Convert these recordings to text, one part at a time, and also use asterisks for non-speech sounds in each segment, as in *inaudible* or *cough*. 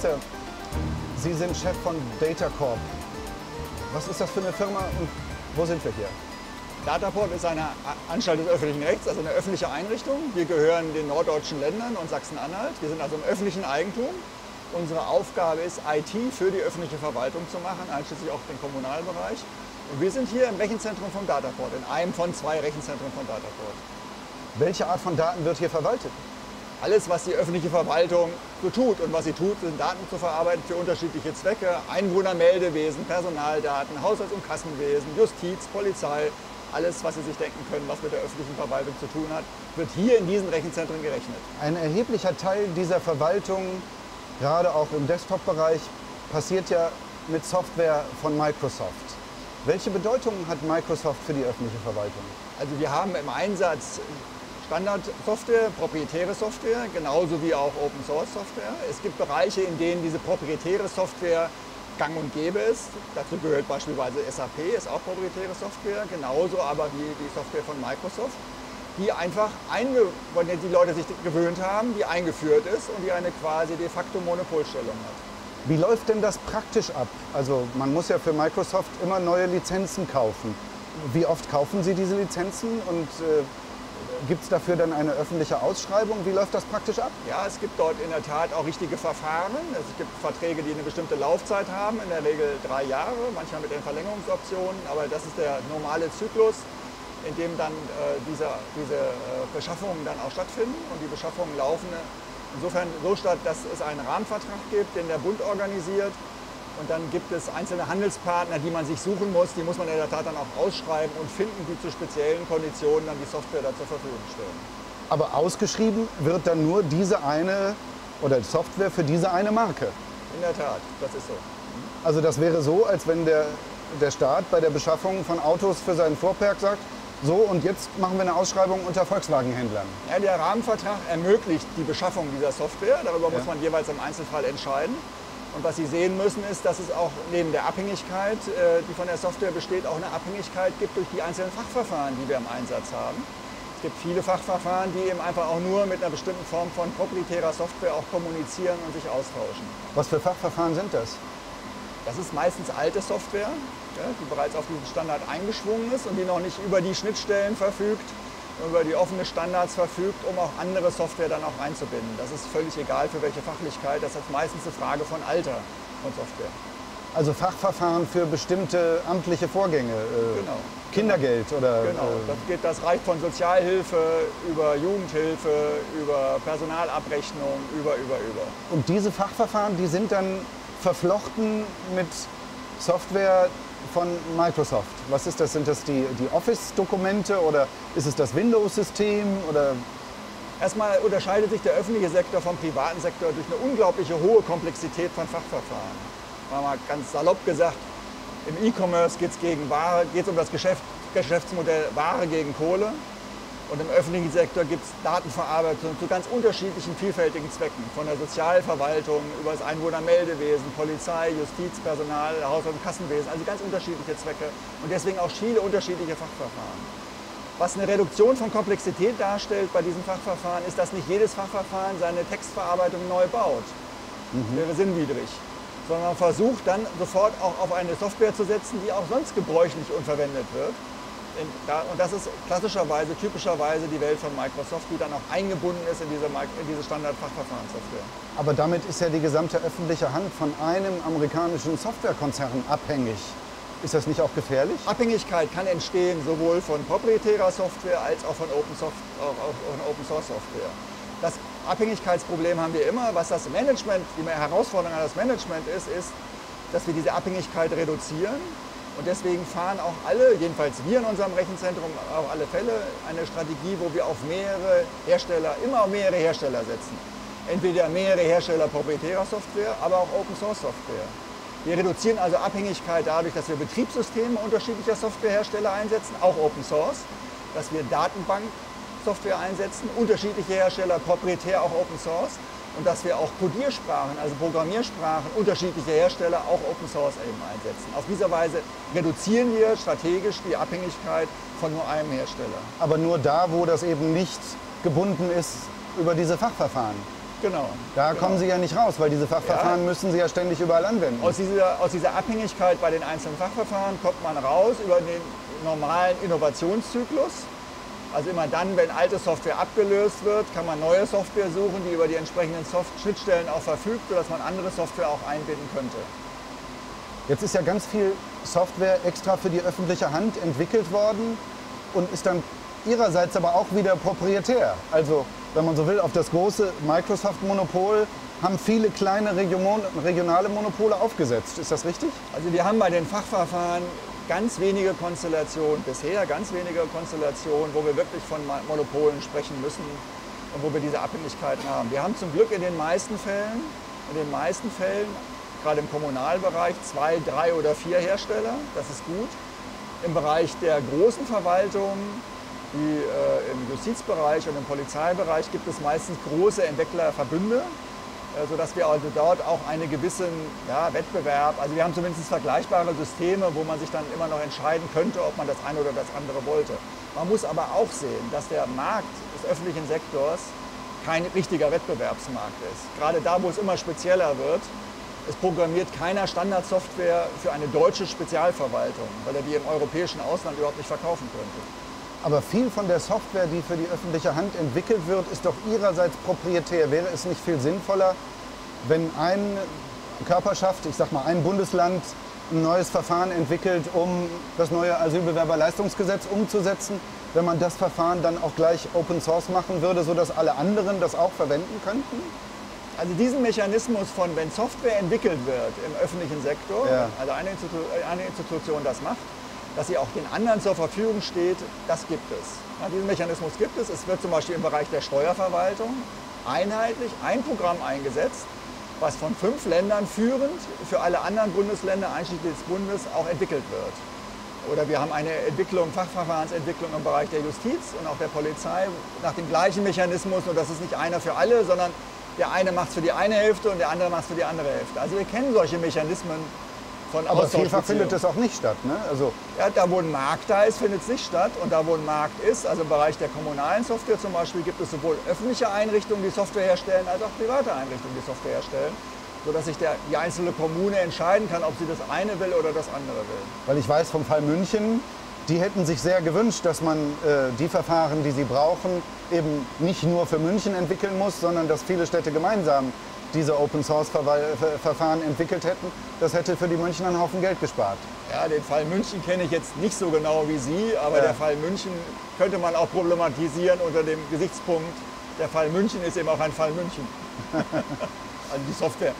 Schulze, Sie sind Chef von Datacorp. Was ist das für eine Firma und wo sind wir hier? Dataport ist eine Anstalt des öffentlichen Rechts, also eine öffentliche Einrichtung. Wir gehören den norddeutschen Ländern und Sachsen-Anhalt. Wir sind also im öffentlichen Eigentum. Unsere Aufgabe ist, IT für die öffentliche Verwaltung zu machen, einschließlich auch den Kommunalbereich. Und wir sind hier im Rechenzentrum von Dataport, in einem von zwei Rechenzentren von Dataport. Welche Art von Daten wird hier verwaltet? Alles, was die öffentliche Verwaltung so tut und was sie tut, sind Daten zu verarbeiten für unterschiedliche Zwecke. Einwohnermeldewesen, Personaldaten, Haushalts- und Kassenwesen, Justiz, Polizei, alles, was Sie sich denken können, was mit der öffentlichen Verwaltung zu tun hat, wird hier in diesen Rechenzentren gerechnet. Ein erheblicher Teil dieser Verwaltung, gerade auch im Desktop-Bereich, passiert ja mit Software von Microsoft. Welche Bedeutung hat Microsoft für die öffentliche Verwaltung? Also wir haben im Einsatz Standardsoftware, proprietäre Software, genauso wie auch Open Source Software. Es gibt Bereiche, in denen diese proprietäre Software gang und gäbe ist. Dazu gehört beispielsweise SAP, ist auch proprietäre Software, genauso aber wie die Software von Microsoft, die einfach, einge die Leute sich gewöhnt haben, die eingeführt ist und die eine quasi de facto Monopolstellung hat. Wie läuft denn das praktisch ab? Also man muss ja für Microsoft immer neue Lizenzen kaufen. Wie oft kaufen Sie diese Lizenzen und äh, Gibt es dafür dann eine öffentliche Ausschreibung? Wie läuft das praktisch ab? Ja, es gibt dort in der Tat auch richtige Verfahren. Es gibt Verträge, die eine bestimmte Laufzeit haben, in der Regel drei Jahre, manchmal mit den Verlängerungsoptionen. Aber das ist der normale Zyklus, in dem dann äh, diese, diese äh, Beschaffungen dann auch stattfinden. Und die Beschaffungen laufen insofern so statt, dass es einen Rahmenvertrag gibt, den der Bund organisiert und dann gibt es einzelne Handelspartner, die man sich suchen muss. Die muss man in der Tat dann auch ausschreiben und finden, die zu speziellen Konditionen dann die Software da zur Verfügung stellen. Aber ausgeschrieben wird dann nur diese eine oder Software für diese eine Marke. In der Tat, das ist so. Also das wäre so, als wenn der, der Staat bei der Beschaffung von Autos für seinen Fuhrpark sagt, so und jetzt machen wir eine Ausschreibung unter Volkswagen-Händlern. Ja, der Rahmenvertrag ermöglicht die Beschaffung dieser Software. Darüber ja. muss man jeweils im Einzelfall entscheiden. Und was Sie sehen müssen, ist, dass es auch neben der Abhängigkeit, äh, die von der Software besteht, auch eine Abhängigkeit gibt durch die einzelnen Fachverfahren, die wir im Einsatz haben. Es gibt viele Fachverfahren, die eben einfach auch nur mit einer bestimmten Form von proprietärer Software auch kommunizieren und sich austauschen. Was für Fachverfahren sind das? Das ist meistens alte Software, die bereits auf diesen Standard eingeschwungen ist und die noch nicht über die Schnittstellen verfügt, über die offenen Standards verfügt, um auch andere Software dann auch einzubinden. Das ist völlig egal für welche Fachlichkeit. Das ist meistens eine Frage von Alter von Software. Also Fachverfahren für bestimmte amtliche Vorgänge. Äh, genau. Kindergeld oder. Genau. Äh, das, geht, das reicht von Sozialhilfe über Jugendhilfe, über Personalabrechnung, über, über, über. Und diese Fachverfahren, die sind dann verflochten mit Software, von Microsoft? Was ist das? Sind das die, die Office-Dokumente oder ist es das Windows-System? Erstmal unterscheidet sich der öffentliche Sektor vom privaten Sektor durch eine unglaubliche hohe Komplexität von Fachverfahren. Mal ganz salopp gesagt, im E-Commerce geht es um das Geschäft, Geschäftsmodell Ware gegen Kohle. Und im öffentlichen Sektor gibt es Datenverarbeitung zu ganz unterschiedlichen, vielfältigen Zwecken. Von der Sozialverwaltung über das Einwohnermeldewesen, Polizei, Justiz, Personal, Haushalt- und Kassenwesen. Also ganz unterschiedliche Zwecke und deswegen auch viele unterschiedliche Fachverfahren. Was eine Reduktion von Komplexität darstellt bei diesen Fachverfahren, ist, dass nicht jedes Fachverfahren seine Textverarbeitung neu baut. Mhm. Wäre sinnwidrig. Sondern man versucht dann sofort auch auf eine Software zu setzen, die auch sonst gebräuchlich und verwendet wird und das ist klassischerweise, typischerweise die Welt von Microsoft, die dann auch eingebunden ist in diese, in diese Standard-Fachverfahrenssoftware. Aber damit ist ja die gesamte öffentliche Hand von einem amerikanischen Softwarekonzern abhängig. Ist das nicht auch gefährlich? Abhängigkeit kann entstehen sowohl von proprietärer Software als auch von Open, Soft, auch von Open Source Software. Das Abhängigkeitsproblem haben wir immer. Was das Management, die Herausforderung an das Management ist, ist, dass wir diese Abhängigkeit reduzieren und deswegen fahren auch alle, jedenfalls wir in unserem Rechenzentrum, auf alle Fälle eine Strategie, wo wir auf mehrere Hersteller, immer auf mehrere Hersteller setzen. Entweder mehrere Hersteller proprietärer Software, aber auch Open Source Software. Wir reduzieren also Abhängigkeit dadurch, dass wir Betriebssysteme unterschiedlicher Softwarehersteller einsetzen, auch Open Source, dass wir Datenbanksoftware einsetzen, unterschiedliche Hersteller, proprietär auch Open Source und dass wir auch Codiersprachen, also Programmiersprachen unterschiedlicher Hersteller auch Open Source eben einsetzen. Auf diese Weise reduzieren wir strategisch die Abhängigkeit von nur einem Hersteller. Aber nur da, wo das eben nicht gebunden ist über diese Fachverfahren. Genau. Da genau. kommen Sie ja nicht raus, weil diese Fachverfahren Ja. müssen Sie ja ständig überall anwenden. Aus dieser, aus dieser Abhängigkeit bei den einzelnen Fachverfahren kommt man raus über den normalen Innovationszyklus. Also immer dann, wenn alte Software abgelöst wird, kann man neue Software suchen, die über die entsprechenden Soft Schnittstellen auch verfügt, sodass man andere Software auch einbinden könnte. Jetzt ist ja ganz viel Software extra für die öffentliche Hand entwickelt worden und ist dann ihrerseits aber auch wieder proprietär. Also, wenn man so will, auf das große Microsoft-Monopol haben viele kleine Region, regionale Monopole aufgesetzt. Ist das richtig? Also wir haben bei den Fachverfahren ganz wenige Konstellationen, bisher ganz wenige Konstellationen, wo wir wirklich von Mo- Monopolen sprechen müssen und wo wir diese Abhängigkeiten haben. Wir haben zum Glück in den meisten Fällen, in den meisten Fällen, gerade im Kommunalbereich, zwei, drei oder vier Hersteller. Das ist gut. Im Bereich der großen Verwaltung, wie äh, im Justizbereich und im Polizeibereich, gibt es meistens große Entwicklerverbünde, sodass wir also dort auch einen gewissen ja, Wettbewerb, also wir haben zumindest vergleichbare Systeme, wo man sich dann immer noch entscheiden könnte, ob man das eine oder das andere wollte. Man muss aber auch sehen, dass der Markt des öffentlichen Sektors kein richtiger Wettbewerbsmarkt ist. Gerade da, wo es immer spezieller wird, es programmiert keiner Standardsoftware für eine deutsche Spezialverwaltung, weil er die im europäischen Ausland überhaupt nicht verkaufen könnte. Aber viel von der Software, die für die öffentliche Hand entwickelt wird, ist doch ihrerseits proprietär. Wäre es nicht viel sinnvoller, wenn eine Körperschaft, ich sag mal ein Bundesland, ein neues Verfahren entwickelt, um das neue Asylbewerberleistungsgesetz umzusetzen, wenn man das Verfahren dann auch gleich Open Source machen würde, sodass alle anderen das auch verwenden könnten? Also diesen Mechanismus von, wenn Software entwickelt wird im öffentlichen Sektor, Ja. also eine, Institu eine Institution das macht, dass sie auch den anderen zur Verfügung steht, das gibt es. Ja, diesen Mechanismus gibt es. Es wird zum Beispiel im Bereich der Steuerverwaltung einheitlich ein Programm eingesetzt, was von fünf Ländern führend für alle anderen Bundesländer einschließlich des Bundes auch entwickelt wird. Oder wir haben eine Entwicklung, Fachverfahrensentwicklung im Bereich der Justiz und auch der Polizei nach dem gleichen Mechanismus. Und das ist nicht einer für alle, sondern der eine macht es für die eine Hälfte und der andere macht es für die andere Hälfte. Also wir kennen solche Mechanismen von Aber vielfach findet das auch nicht statt. Ne? Also, Ja, da wo ein Markt da ist, findet es nicht statt. Und da wo ein Markt ist, also im Bereich der kommunalen Software zum Beispiel, gibt es sowohl öffentliche Einrichtungen, die Software herstellen, als auch private Einrichtungen, die Software herstellen. Sodass sich der, die einzelne Kommune entscheiden kann, ob sie das eine will oder das andere will. weil ich weiß vom Fall München, die hätten sich sehr gewünscht, dass man äh, die Verfahren, die sie brauchen, eben nicht nur für München entwickeln muss, sondern dass viele Städte gemeinsam diese Open Source Verwal- Ver- Verfahren entwickelt hätten. Das hätte für die Münchner einen Haufen Geld gespart. Ja, den Fall München kenne ich jetzt nicht so genau wie Sie, aber Ja. der Fall München könnte man auch problematisieren unter dem Gesichtspunkt, der Fall München ist eben auch ein Fall München. *laughs* also die Software,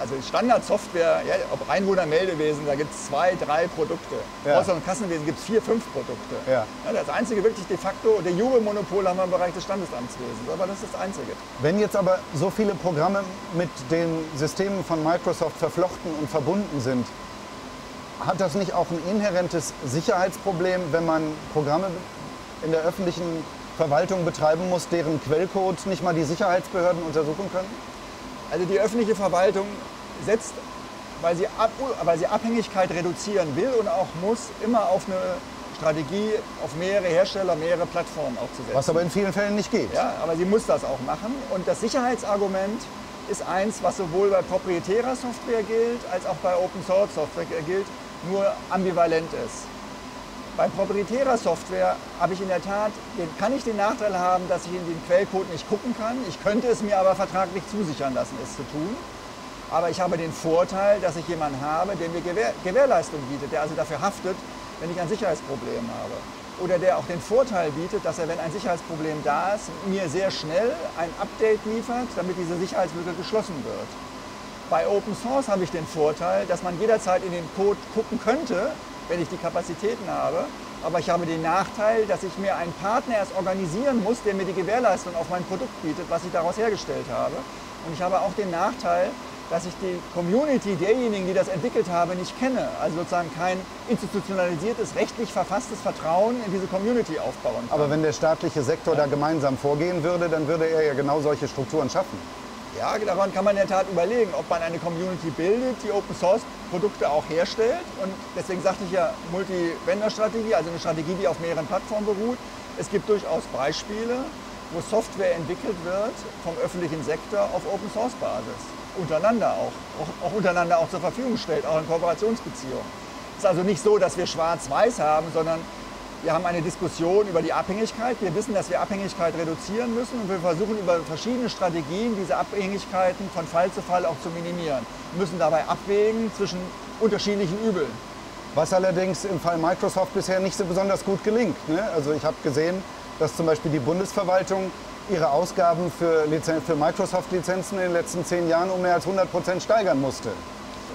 also Standardsoftware, ja, ob Einwohnermeldewesen, da gibt es zwei, drei Produkte. Ja. Außer im Kassenwesen gibt es vier, fünf Produkte. Ja. das einzige wirklich de facto, der Jure-Monopol haben wir im Bereich des Standesamtswesens, aber das ist das einzige. Wenn jetzt aber so viele Programme mit den Systemen von Microsoft verflochten und verbunden sind, hat das nicht auch ein inhärentes Sicherheitsproblem, wenn man Programme in der öffentlichen Verwaltung betreiben muss, deren Quellcode nicht mal die Sicherheitsbehörden untersuchen können? Also die öffentliche Verwaltung setzt, weil sie, Ab weil sie Abhängigkeit reduzieren will und auch muss, immer auf eine Strategie, auf mehrere Hersteller, mehrere Plattformen aufzusetzen. Was aber in vielen Fällen nicht geht. ja, aber sie muss das auch machen. Und das Sicherheitsargument ist eins, was sowohl bei proprietärer Software gilt, als auch bei Open Source Software gilt, nur ambivalent ist. Bei proprietärer Software habe ich in der Tat, kann ich den Nachteil haben, dass ich in den Quellcode nicht gucken kann. Ich könnte es mir aber vertraglich zusichern lassen, es zu tun. Aber ich habe den Vorteil, dass ich jemanden habe, der mir Gewähr, Gewährleistung bietet, der also dafür haftet, wenn ich ein Sicherheitsproblem habe. Oder der auch den Vorteil bietet, dass er, wenn ein Sicherheitsproblem da ist, mir sehr schnell ein Update liefert, damit diese Sicherheitslücke geschlossen wird. Bei Open Source habe ich den Vorteil, dass man jederzeit in den Code gucken könnte, wenn ich die Kapazitäten habe. Aber ich habe den Nachteil, dass ich mir einen Partner erst organisieren muss, der mir die Gewährleistung auf mein Produkt bietet, was ich daraus hergestellt habe. Und ich habe auch den Nachteil, dass ich die Community derjenigen, die das entwickelt haben, nicht kenne. Also sozusagen kein institutionalisiertes, rechtlich verfasstes Vertrauen in diese Community aufbauen kann. Aber wenn der staatliche Sektor da gemeinsam vorgehen würde, dann würde er ja genau solche Strukturen schaffen. Ja, daran kann man in der Tat überlegen, ob man eine Community bildet, die Open Source Produkte auch herstellt. Und deswegen sagte ich ja Multi-Vendor-Strategie, also eine Strategie, die auf mehreren Plattformen beruht. Es gibt durchaus Beispiele, wo Software entwickelt wird vom öffentlichen Sektor auf Open Source Basis. Untereinander auch, auch, auch untereinander auch zur Verfügung stellt, auch in Kooperationsbeziehungen. Es ist also nicht so, dass wir schwarz-weiß haben, sondern wir haben eine Diskussion über die Abhängigkeit. Wir wissen, dass wir Abhängigkeit reduzieren müssen und wir versuchen über verschiedene Strategien diese Abhängigkeiten von Fall zu Fall auch zu minimieren. Wir müssen dabei abwägen zwischen unterschiedlichen Übeln. Was allerdings im Fall Microsoft bisher nicht so besonders gut gelingt. Ne? Also ich habe gesehen, dass zum Beispiel die Bundesverwaltung ihre Ausgaben für, für Microsoft-Lizenzen in den letzten zehn Jahren um mehr als 100 Prozent steigern musste.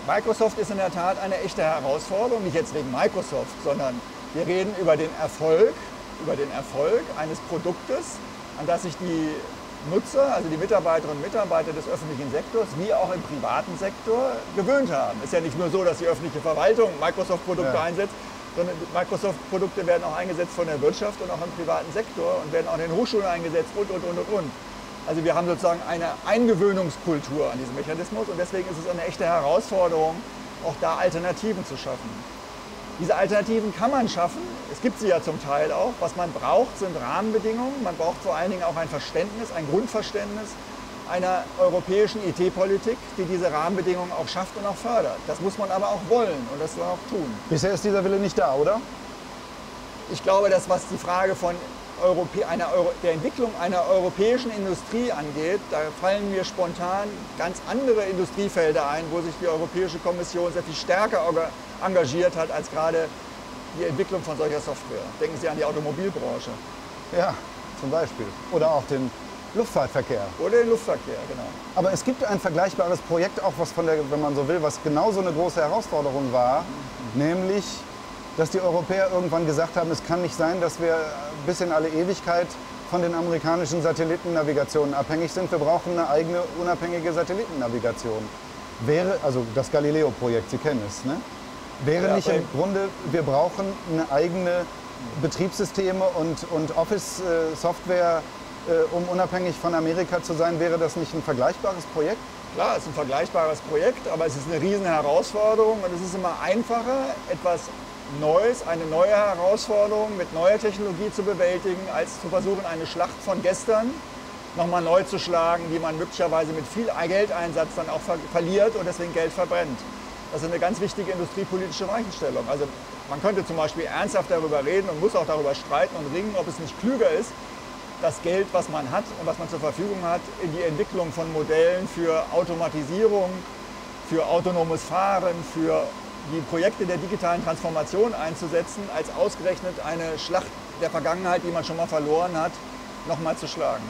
Microsoft ist in der Tat eine echte Herausforderung, nicht jetzt wegen Microsoft, sondern wir reden über den Erfolg, über den Erfolg eines Produktes, an das sich die Nutzer, also die Mitarbeiterinnen und Mitarbeiter des öffentlichen Sektors, wie auch im privaten Sektor gewöhnt haben. Es ist ja nicht nur so, dass die öffentliche Verwaltung Microsoft-Produkte ja. einsetzt, sondern Microsoft-Produkte werden auch eingesetzt von der Wirtschaft und auch im privaten Sektor und werden auch in den Hochschulen eingesetzt und, und, und, und, und. Also wir haben sozusagen eine Eingewöhnungskultur an diesem Mechanismus und deswegen ist es eine echte Herausforderung, auch da Alternativen zu schaffen. Diese Alternativen kann man schaffen. Es gibt sie ja zum Teil auch. Was man braucht, sind Rahmenbedingungen. Man braucht vor allen Dingen auch ein Verständnis, ein Grundverständnis einer europäischen IT-Politik, die diese Rahmenbedingungen auch schafft und auch fördert. Das muss man aber auch wollen und das soll auch tun. Bisher ist dieser Wille nicht da, oder? Ich glaube, dass was die Frage von Europä einer Euro der Entwicklung einer europäischen Industrie angeht, da fallen mir spontan ganz andere Industriefelder ein, wo sich die Europäische Kommission sehr viel stärker engagiert hat als gerade die Entwicklung von solcher Software. Denken Sie an die Automobilbranche. Ja, zum Beispiel. Oder auch den Luftfahrtverkehr. Oder den Luftverkehr, genau. Aber es gibt ein vergleichbares Projekt, auch was von der, wenn man so will, was genauso eine große Herausforderung war, mhm. nämlich, dass die Europäer irgendwann gesagt haben, es kann nicht sein, dass wir bis in alle Ewigkeit von den amerikanischen Satellitennavigationen abhängig sind. Wir brauchen eine eigene unabhängige Satellitennavigation. Wäre, also das Galileo-Projekt, Sie kennen es, ne? Wäre ja, nicht im Grunde, wir brauchen eine eigene Betriebssysteme und, und Office-Software, äh, um unabhängig von Amerika zu sein, wäre das nicht ein vergleichbares Projekt? Klar, es ist ein vergleichbares Projekt, aber es ist eine riesen Herausforderung und es ist immer einfacher, etwas Neues, eine neue Herausforderung mit neuer Technologie zu bewältigen, als zu versuchen, eine Schlacht von gestern nochmal neu zu schlagen, die man möglicherweise mit viel Geldeinsatz dann auch ver verliert und deswegen Geld verbrennt. Das ist eine ganz wichtige industriepolitische Weichenstellung. Also man könnte zum Beispiel ernsthaft darüber reden und muss auch darüber streiten und ringen, ob es nicht klüger ist, das Geld, was man hat und was man zur Verfügung hat, in die Entwicklung von Modellen für Automatisierung, für autonomes Fahren, für die Projekte der digitalen Transformation einzusetzen, als ausgerechnet eine Schlacht der Vergangenheit, die man schon mal verloren hat, nochmal zu schlagen.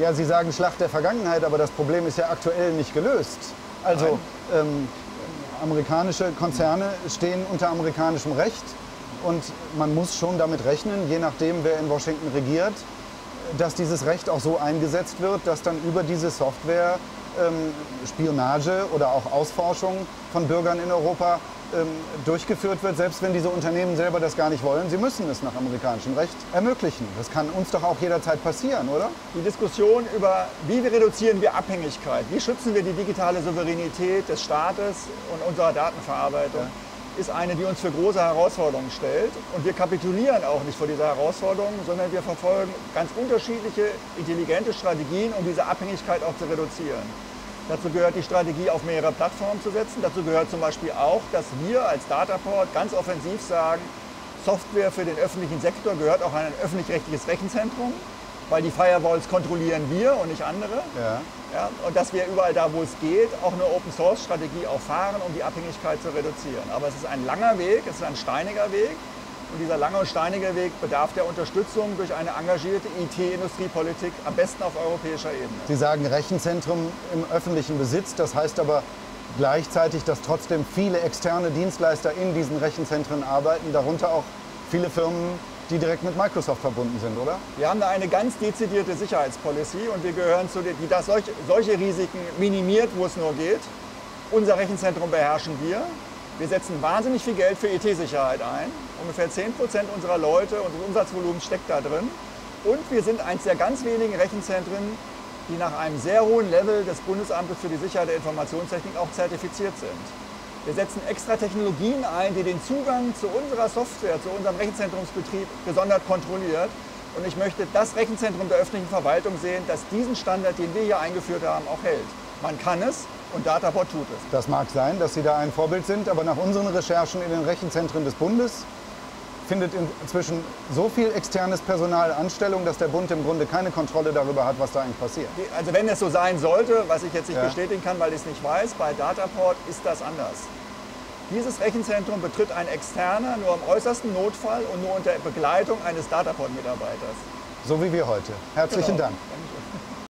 Ja, Sie sagen Schlacht der Vergangenheit, aber das Problem ist ja aktuell nicht gelöst. Also ähm, amerikanische Konzerne stehen unter amerikanischem Recht und man muss schon damit rechnen, je nachdem, wer in Washington regiert, dass dieses Recht auch so eingesetzt wird, dass dann über diese Software ähm, Spionage oder auch Ausforschung von Bürgern in Europa ähm, durchgeführt wird, selbst wenn diese Unternehmen selber das gar nicht wollen. Sie müssen es nach amerikanischem Recht ermöglichen. Das kann uns doch auch jederzeit passieren, oder? Die Diskussion über, wie reduzieren wir Abhängigkeit, wie schützen wir die digitale Souveränität des Staates und unserer Datenverarbeitung, ja. ist eine, die uns für große Herausforderungen stellt. Und wir kapitulieren auch nicht vor dieser Herausforderung, sondern wir verfolgen ganz unterschiedliche, intelligente Strategien, um diese Abhängigkeit auch zu reduzieren. Dazu gehört die Strategie, auf mehrere Plattformen zu setzen. Dazu gehört zum Beispiel auch, dass wir als Dataport ganz offensiv sagen, Software für den öffentlichen Sektor gehört auch an ein öffentlich-rechtliches Rechenzentrum, weil die Firewalls kontrollieren wir und nicht andere. Ja. Ja, und dass wir überall da, wo es geht, auch eine Open-Source-Strategie auch fahren, um die Abhängigkeit zu reduzieren. Aber es ist ein langer Weg, es ist ein steiniger Weg. Und dieser lange und steinige Weg bedarf der Unterstützung durch eine engagierte IT-Industriepolitik, am besten auf europäischer Ebene. Sie sagen Rechenzentrum im öffentlichen Besitz, das heißt aber gleichzeitig, dass trotzdem viele externe Dienstleister in diesen Rechenzentren arbeiten, darunter auch viele Firmen, die direkt mit Microsoft verbunden sind, oder? Wir haben da eine ganz dezidierte Sicherheitspolicy und wir gehören zu denen, die das solche, solche Risiken minimiert, wo es nur geht. Unser Rechenzentrum beherrschen wir. Wir setzen wahnsinnig viel Geld für IT-Sicherheit ein. Ungefähr 10% unserer Leute, unseres Umsatzvolumens steckt da drin. Und wir sind eines der ganz wenigen Rechenzentren, die nach einem sehr hohen Level des Bundesamtes für die Sicherheit der Informationstechnik auch zertifiziert sind. Wir setzen extra Technologien ein, die den Zugang zu unserer Software, zu unserem Rechenzentrumsbetrieb gesondert kontrolliert, Und ich möchte das Rechenzentrum der öffentlichen Verwaltung sehen, das diesen Standard, den wir hier eingeführt haben, auch hält. Man kann es und Dataport tut es. Das mag sein, dass Sie da ein Vorbild sind, aber nach unseren Recherchen in den Rechenzentren des Bundes findet inzwischen so viel externes Personal Anstellung, dass der Bund im Grunde keine Kontrolle darüber hat, was da eigentlich passiert. Also wenn es so sein sollte, was ich jetzt nicht Ja. bestätigen kann, weil ich es nicht weiß, bei Dataport ist das anders. Dieses Rechenzentrum betritt ein Externer nur im äußersten Notfall und nur unter Begleitung eines Dataport-Mitarbeiters. So wie wir heute. Herzlichen Genau. Dank.